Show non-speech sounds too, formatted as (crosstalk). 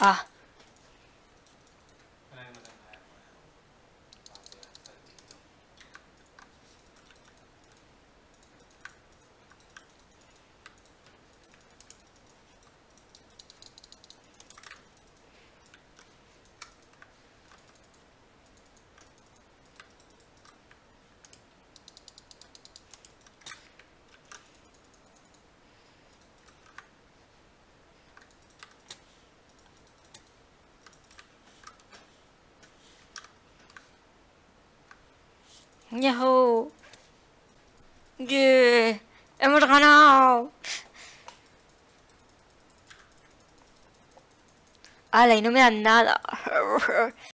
아. ¡Yahoo! ¡Yeah! ¡Hemos ganado! ¡Hala! Y no me dan nada. (laughs)